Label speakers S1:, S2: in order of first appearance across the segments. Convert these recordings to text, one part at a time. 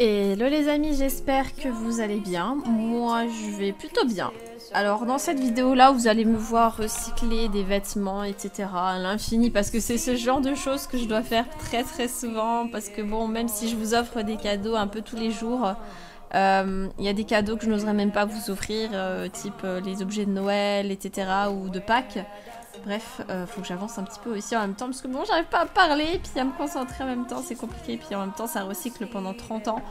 S1: Hello les amis, j'espère que vous allez bien. Moi, je vais plutôt bien. Alors, dans cette vidéo-là, vous allez me voir recycler des vêtements, etc. à l'infini, parce que c'est ce genre de choses que je dois faire très très souvent. Parce que bon, même si je vous offre des cadeaux un peu tous les jours, euh, il y a des cadeaux que je n'oserais même pas vous offrir, euh, type euh, les objets de Noël, etc. ou de Pâques. Bref, euh, faut que j'avance un petit peu aussi en même temps parce que bon, j'arrive pas à parler puis à me concentrer en même temps, c'est compliqué. Puis en même temps, ça recycle pendant 30 ans.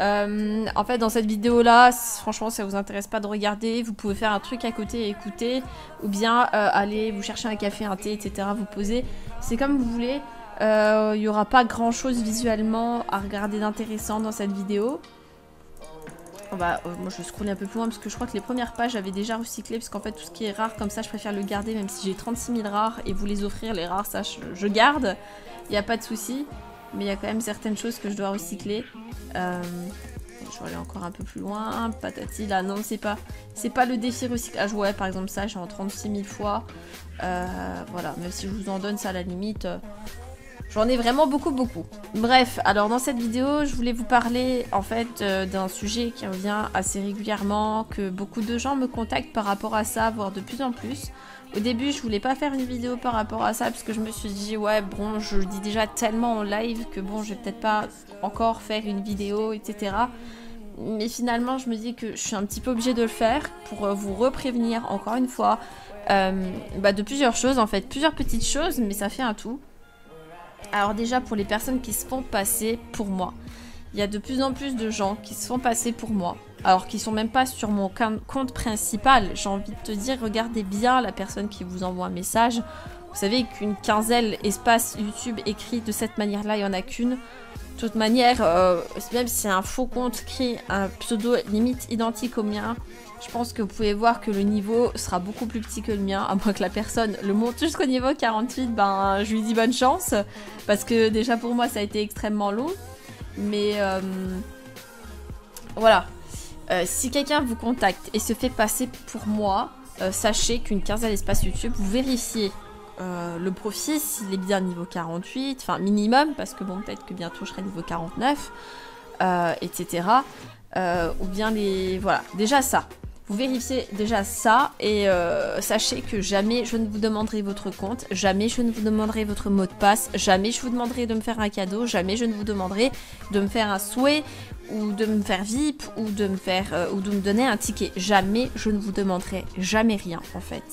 S1: Euh, en fait, dans cette vidéo là, franchement, ça vous intéresse pas de regarder, vous pouvez faire un truc à côté et écouter, ou bien euh, aller vous chercher un café, un thé, etc. Vous poser. C'est comme vous voulez. Il y aura pas grand chose visuellement à regarder d'intéressant dans cette vidéo. Bah, euh, moi je scroller un peu plus loin parce que je crois que les premières pages j'avais déjà recyclé parce qu'en fait tout ce qui est rare comme ça je préfère le garder même si j'ai 36 000 rares et vous les offrir les rares ça je, garde. Il n'y a pas de souci mais il y a quand même certaines choses que je dois recycler. Euh, je vais aller encore un peu plus loin. Patati là non c'est pas c'est pas le défi recyclage. Ouais par exemple ça j'ai en 36 000 fois. Euh, voilà même si je vous en donne ça à la limite J'en ai vraiment beaucoup beaucoup. Bref, alors dans cette vidéo, je voulais vous parler en fait euh, d'un sujet qui revient assez régulièrement, que beaucoup de gens me contactent par rapport à ça, voire de plus en plus. Au début, je voulais pas faire une vidéo par rapport à ça parce que je me suis dit ouais bon, je le dis déjà tellement en live que bon, je vais peut-être pas encore faire une vidéo, etc. Mais finalement, je me dis que je suis un petit peu obligée de le faire pour euh, vous reprévenir encore une fois euh, bah, de plusieurs choses en fait, plusieurs petites choses, mais ça fait un tout. Alors déjà pour les personnes qui se font passer pour moi, il y a de plus en plus de gens qui se font passer pour moi. Alors qui sont même pas sur mon compte principal. J'ai envie de te dire, regardez bien la personne qui vous envoie un message. Vous savez qu'une quinzaine espace YouTube écrit de cette manière-là, il y en a qu'une. De toute manière, euh, même si c'est un faux compte qui un pseudo limite identique au mien, je pense que vous pouvez voir que le niveau sera beaucoup plus petit que le mien, à moins que la personne le monte jusqu'au niveau 48, ben je lui dis bonne chance, parce que déjà pour moi ça a été extrêmement long. Mais euh, voilà, euh, si quelqu'un vous contacte et se fait passer pour moi, sachez qu'une quinzaine d'espace YouTube, vous vérifiez euh, le profil s'il est bien niveau 48, enfin minimum, parce que bon peut-être que bientôt je serai niveau 49, euh, etc. Euh, ou bien les... Voilà, déjà ça. Vous vérifiez déjà ça et sachez que jamais je ne vous demanderai votre compte, jamais je ne vous demanderai votre mot de passe, jamais je vous demanderai de me faire un cadeau, jamais je ne vous demanderai de me faire un souhait ou de me faire VIP ou de me faire ou de me donner un ticket. Jamais je ne vous demanderai jamais rien en fait.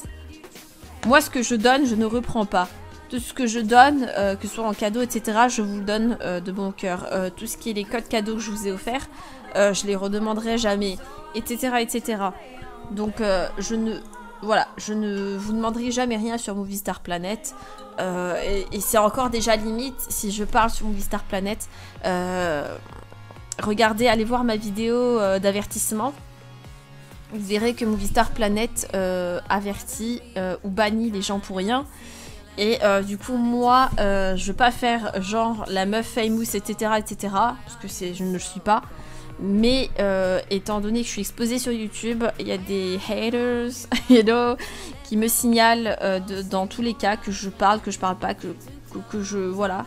S1: Moi ce que je donne, je ne reprends pas. Tout ce que je donne, euh, que ce soit en cadeau, etc., je vous donne euh, de bon cœur. Euh, tout ce qui est les codes cadeaux que je vous ai offerts, je les redemanderai jamais, etc., etc. Donc je ne, voilà, je ne vous demanderai jamais rien sur Movie Star Planet. Et, et c'est encore déjà limite si je parle sur Movie Star Planet. Regardez, allez voir ma vidéo d'avertissement. Vous verrez que Movie Star Planet euh, avertit euh, ou bannit les gens pour rien. Et euh, du coup, moi, je veux pas faire genre la meuf famous, etc., etc., parce que je ne le suis pas. Mais étant donné que je suis exposée sur YouTube, il y a des haters, qui me signalent dans tous les cas que je parle, que je parle pas, que, que je. Voilà.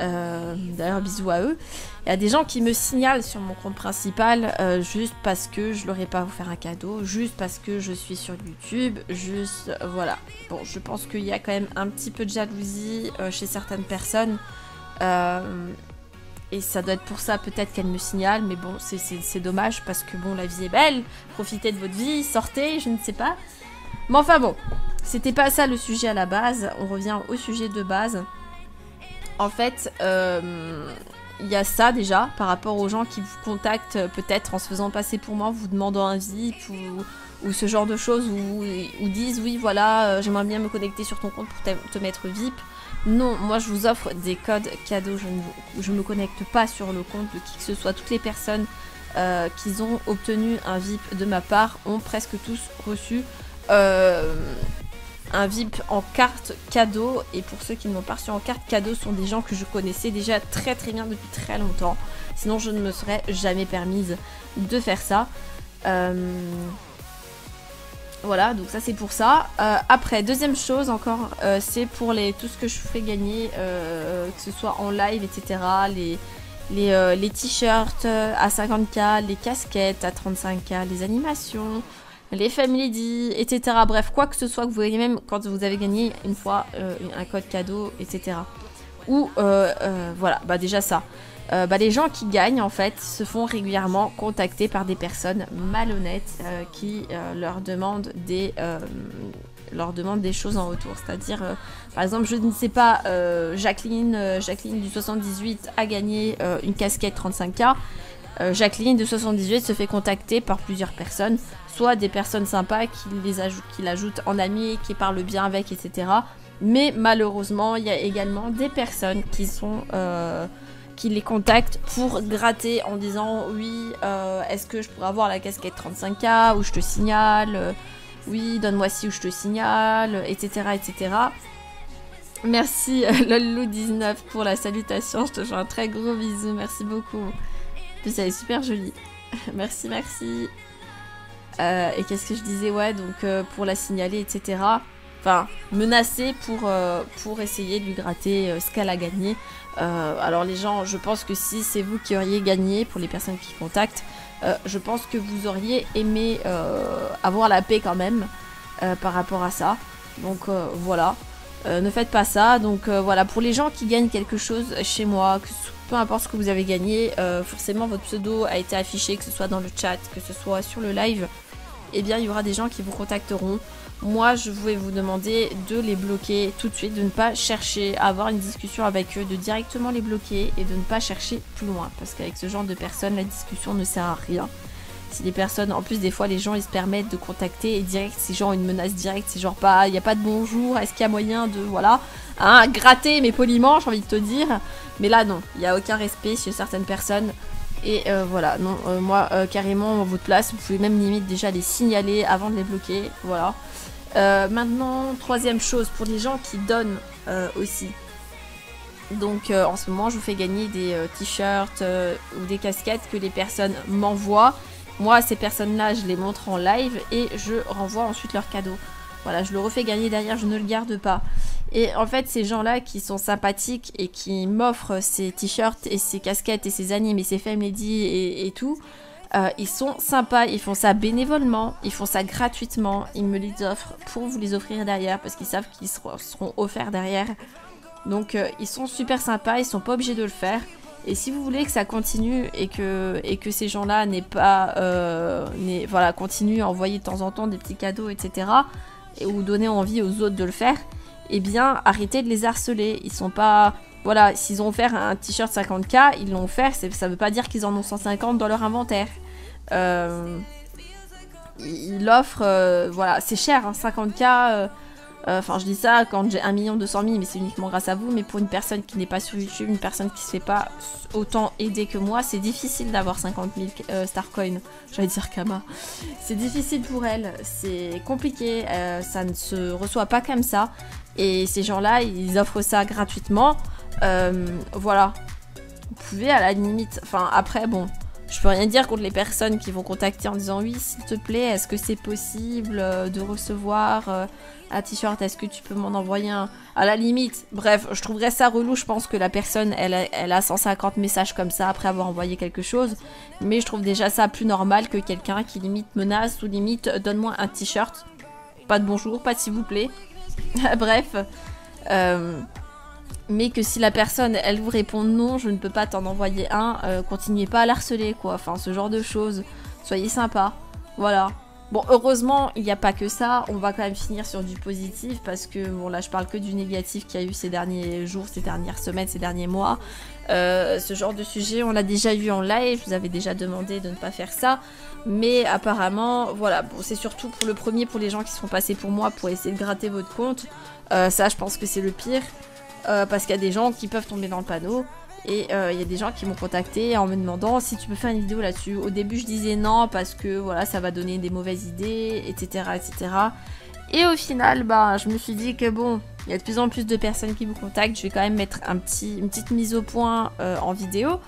S1: Euh, D'ailleurs, bisous à eux. Il y a des gens qui me signalent sur mon compte principal euh, juste parce que je leur ai pas faire un cadeau, juste parce que je suis sur YouTube, juste. euh, voilà. Bon, je pense qu'il y a quand même un petit peu de jalousie chez certaines personnes. Et ça doit être pour ça peut-être qu'elle me signale, mais bon, c'est dommage parce que bon, la vie est belle, profitez de votre vie, sortez, je ne sais pas. Mais enfin bon, c'était pas ça le sujet à la base, on revient au sujet de base. En fait, euh, il y a ça déjà par rapport aux gens qui vous contactent euh, peut-être en se faisant passer pour moi, vous demandant un VIP ou, ce genre de choses, ou, disent oui voilà, euh, j'aimerais bien me connecter sur ton compte pour te, mettre VIP. Non, moi je vous offre des codes cadeaux, je ne me connecte pas sur le compte de qui que ce soit. Toutes les personnes qui ont obtenu un VIP de ma part ont presque tous reçu un VIP en carte cadeau. Et pour ceux qui ne l'ont pas reçu en carte cadeau, sont des gens que je connaissais déjà très très bien depuis très longtemps. Sinon, je ne me serais jamais permise de faire ça. Euh, Voilà, donc ça c'est pour ça. Euh, après, deuxième chose encore, euh, c'est pour les tout ce que je fais gagner, que ce soit en live, etc. Les, les, les t-shirts à 50k, les casquettes à 35k, les animations, les family D, etc. Bref, quoi que ce soit que vous gagnez, même quand vous avez gagné une fois un code cadeau, etc. Ou, voilà, bah déjà ça. bah, les gens qui gagnent en fait se font régulièrement contacter par des personnes malhonnêtes qui leur demandent des, leur des choses en retour. C'est-à-dire, euh, par exemple, je ne sais pas, euh, Jacqueline, euh, Jacqueline du 78 a gagné une casquette 35K. Jacqueline de 78 se fait contacter par plusieurs personnes, soit des personnes sympas qui les qui l'ajoutent en ami, qui parlent bien avec, etc. Mais malheureusement, il y a également des personnes qui sont qui les contactent pour gratter en disant oui, est-ce que je pourrais avoir la casquette 35K ou je te signale oui, donne-moi si ou je te signale, etc. etc. Merci euh, Lolo19 pour la salutation, je te fais un très gros bisou, merci beaucoup. Puis elle est super jolie. merci, merci. Euh, et qu'est-ce que je disais Ouais, donc euh, pour la signaler, etc. Enfin, menacer pour, pour essayer de lui gratter ce qu'elle a gagné. alors les gens, je pense que si c'est vous qui auriez gagné, pour les personnes qui contactent, euh, je pense que vous auriez aimé euh, avoir la paix quand même euh, par rapport à ça. Donc voilà, ne faites pas ça. Donc voilà, pour les gens qui gagnent quelque chose chez moi, peu importe ce que vous avez gagné, forcément votre pseudo a été affiché, que ce soit dans le chat, que ce soit sur le live, eh bien il y aura des gens qui vous contacteront moi je vais vous demander de les bloquer tout de suite, de ne pas chercher à avoir une discussion avec eux, de directement les bloquer et de ne pas chercher plus loin. Parce qu'avec ce genre de personnes, la discussion ne sert à rien. Si les personnes, en plus des fois les gens ils se permettent de contacter et direct, c'est genre une menace directe, c'est genre pas, il n'y a pas de bonjour, est-ce qu'il y a moyen de, voilà, hein, gratter mais poliment, j'ai envie de te dire. Mais là non, il n'y a aucun respect chez certaines personnes. Et euh, voilà, non, euh, moi euh, carrément, votre place, vous pouvez même limite déjà les signaler avant de les bloquer, voilà. Maintenant, troisième chose, pour les gens qui donnent aussi. Donc en ce moment, je vous fais gagner des t-shirts ou des casquettes que les personnes m'envoient. Moi, ces personnes-là, je les montre en live et je renvoie ensuite leur cadeau. Voilà, je le refais gagner derrière, je ne le garde pas. Et en fait, ces gens-là qui sont sympathiques et qui m'offrent ces t-shirts et ces casquettes et ces animes et ces femmes lady et tout, euh, ils sont sympas, ils font ça bénévolement, ils font ça gratuitement, ils me les offrent pour vous les offrir derrière parce qu'ils savent qu'ils seront, offerts derrière. Donc euh, ils sont super sympas, ils sont pas obligés de le faire. Et si vous voulez que ça continue et que, et que ces gens-là n'aient pas, euh, voilà, continuent à envoyer de temps en temps des petits cadeaux, etc. Et, ou donner envie aux autres de le faire, eh bien arrêtez de les harceler. Ils sont pas, voilà, s'ils ont offert un t-shirt 50k, ils l'ont offert, ça veut pas dire qu'ils en ont 150 dans leur inventaire. Euh, il offre, euh, voilà, c'est cher, 50k. Hein, euh, enfin, je dis ça quand j'ai 1 million 200 000, mais c'est uniquement grâce à vous. Mais pour une personne qui n'est pas sur YouTube, une personne qui se fait pas autant aider que moi, c'est difficile d'avoir 50 000 Starcoin. J'allais dire Kama. C'est difficile pour elle, c'est compliqué, ça ne se reçoit pas comme ça. Et ces gens-là, ils offrent ça gratuitement. voilà. Vous pouvez à la limite, enfin après, bon, je peux rien dire contre les personnes qui vont contacter en disant oui, s'il te plaît, est-ce que c'est possible euh, de recevoir euh, un t-shirt? Est-ce que tu peux m'en envoyer un? À la limite, bref, je trouverais ça relou. Je pense que la personne, elle a, elle a 150 messages comme ça après avoir envoyé quelque chose. Mais je trouve déjà ça plus normal que quelqu'un qui limite menace ou limite donne-moi un t-shirt. Pas de bonjour, pas de s'il vous plaît. bref. Euh, mais que si la personne, elle vous répond non, je ne peux pas t'en envoyer un, euh, continuez pas à l'harceler, quoi. Enfin, ce genre de choses. Soyez sympa. Voilà. Bon, heureusement, il n'y a pas que ça. On va quand même finir sur du positif parce que, bon, là, je parle que du négatif qu'il y a eu ces derniers jours, ces dernières semaines, ces derniers mois. Euh, ce genre de sujet, on l'a déjà eu en live. Vous avais déjà demandé de ne pas faire ça. Mais apparemment, voilà. Bon, c'est surtout pour le premier, pour les gens qui se font passer pour moi pour essayer de gratter votre compte. Euh, ça, je pense que c'est le pire. Euh, parce qu'il y a des gens qui peuvent tomber dans le panneau. Et euh, il y a des gens qui m'ont contacté en me demandant si tu peux faire une vidéo là-dessus. Au début, je disais non parce que voilà, ça va donner des mauvaises idées, etc., etc. Et au final, bah, je me suis dit que bon, il y a de plus en plus de personnes qui vous contactent. Je vais quand même mettre un petit, une petite mise au point euh, en vidéo.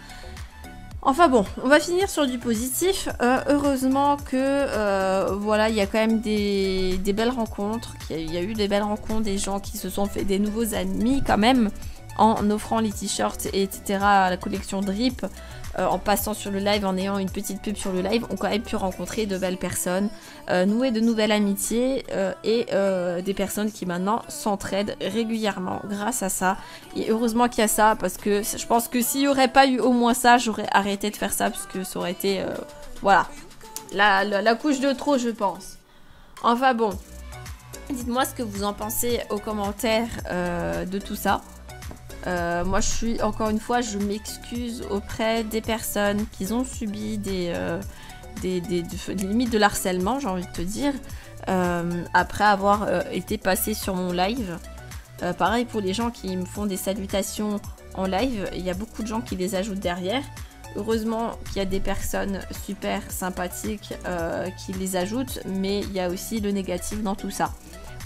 S1: Enfin bon, on va finir sur du positif. Euh, heureusement que euh, voilà, il y a quand même des, belles rencontres. Il y, a eu des belles rencontres, des gens qui se sont fait des nouveaux amis quand même en offrant les t-shirts, etc. à la collection Drip, euh, en passant sur le live, en ayant une petite pub sur le live, ont quand même pu rencontrer de belles personnes, euh, nouer de nouvelles amitiés euh, et des personnes qui maintenant s'entraident régulièrement grâce à ça. Et heureusement qu'il y a ça, parce que je pense que s'il n'y aurait pas eu au moins ça, j'aurais arrêté de faire ça, parce que ça aurait été... voilà. La, la couche de trop, je pense. Enfin bon. Dites-moi ce que vous en pensez aux commentaires de tout ça. Euh, moi, je suis, encore une fois, je m'excuse auprès des personnes qui ont subi des, euh, limites de l'harcèlement, j'ai envie de te dire, euh, après avoir été passé sur mon live. pareil pour les gens qui me font des salutations en live, il y a beaucoup de gens qui les ajoutent derrière. Heureusement qu'il y a des personnes super sympathiques qui les ajoutent, mais il y a aussi le négatif dans tout ça.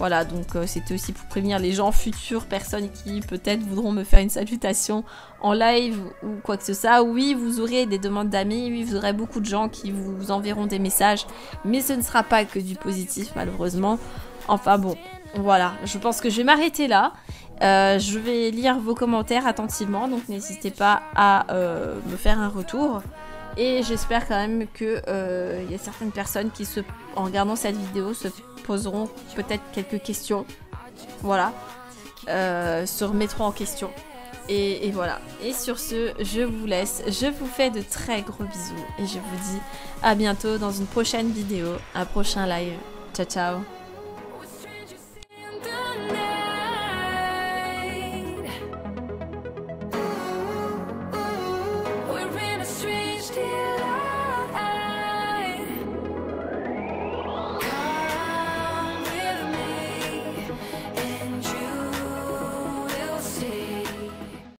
S1: Voilà, donc euh, c'était aussi pour prévenir les gens, futures personnes qui peut-être voudront me faire une salutation en live ou quoi que ce soit. Oui, vous aurez des demandes d'amis, oui, vous aurez beaucoup de gens qui vous enverront des messages, mais ce ne sera pas que du positif malheureusement. Enfin bon, voilà, je pense que je vais m'arrêter là. Euh, je vais lire vos commentaires attentivement, donc n'hésitez pas à euh, me faire un retour. Et j'espère quand même qu'il euh, y a certaines personnes qui, se, en regardant cette vidéo, se poseront peut-être quelques questions. Voilà. Euh, se remettront en question. Et, voilà. Et sur ce, je vous laisse. Je vous fais de très gros bisous. Et je vous dis à bientôt dans une prochaine vidéo, un prochain live. Ciao, ciao.